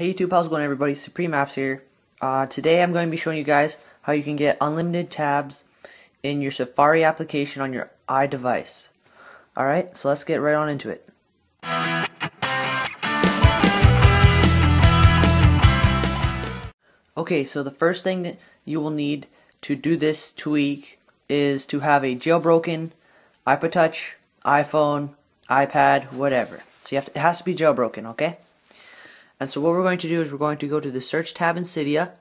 Hey YouTube, how's it going everybody? Supreme Apps here. Uh, today I'm going to be showing you guys how you can get unlimited tabs in your Safari application on your iDevice. Alright, so let's get right on into it. Okay, so the first thing that you will need to do this tweak is to have a jailbroken iPod Touch, iPhone, iPad, whatever. So you have to, it has to be jailbroken, okay? And so what we're going to do is we're going to go to the search tab in Cydia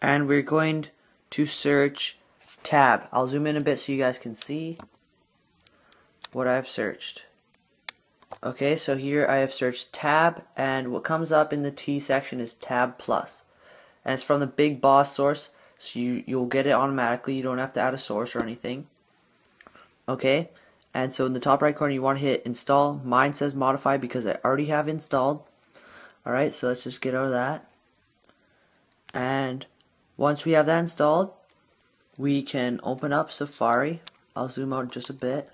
and we're going to search tab. I'll zoom in a bit so you guys can see what I've searched. Okay, so here I have searched tab and what comes up in the T section is tab plus. And it's from the BigBoss source so you, you'll get it automatically. You don't have to add a source or anything. Okay, and so in the top right corner you want to hit install. Mine says modify because I already have installed. Alright, so let's just get of that. And once we have that installed, we can open up Safari. I'll zoom out just a bit.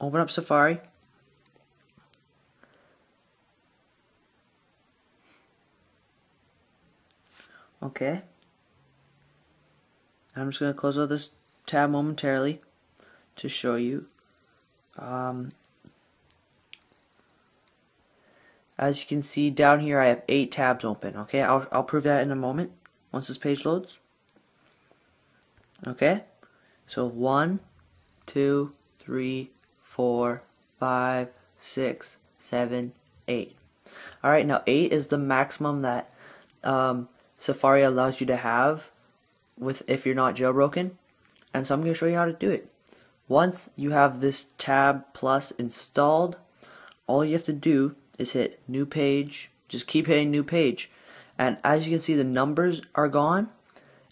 Open up Safari. Okay. I'm just going to close out this tab momentarily to show you. Um, As you can see down here I have eight tabs open. Okay, I'll, I'll prove that in a moment once this page loads. Okay, so one, two, three, four, five, six, seven, eight. Alright, now 8 is the maximum that um, Safari allows you to have with if you're not jailbroken. And so I'm going to show you how to do it. Once you have this tab plus installed, all you have to do is hit new page. Just keep hitting new page. And as you can see, the numbers are gone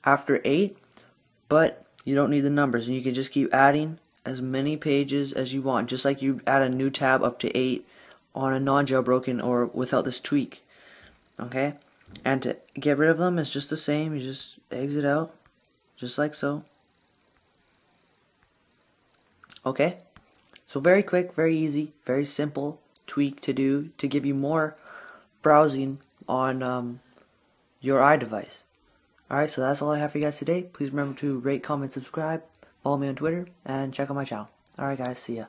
after 8, but you don't need the numbers. And you can just keep adding as many pages as you want, just like you add a new tab up to 8 on a non-jailbroken or without this tweak. Okay? And to get rid of them, it's just the same. You just exit out, just like so. Okay? So very quick, very easy, very simple tweak to do to give you more browsing on um, your iDevice. Alright, so that's all I have for you guys today. Please remember to rate, comment, subscribe, follow me on Twitter, and check out my channel. Alright guys, see ya.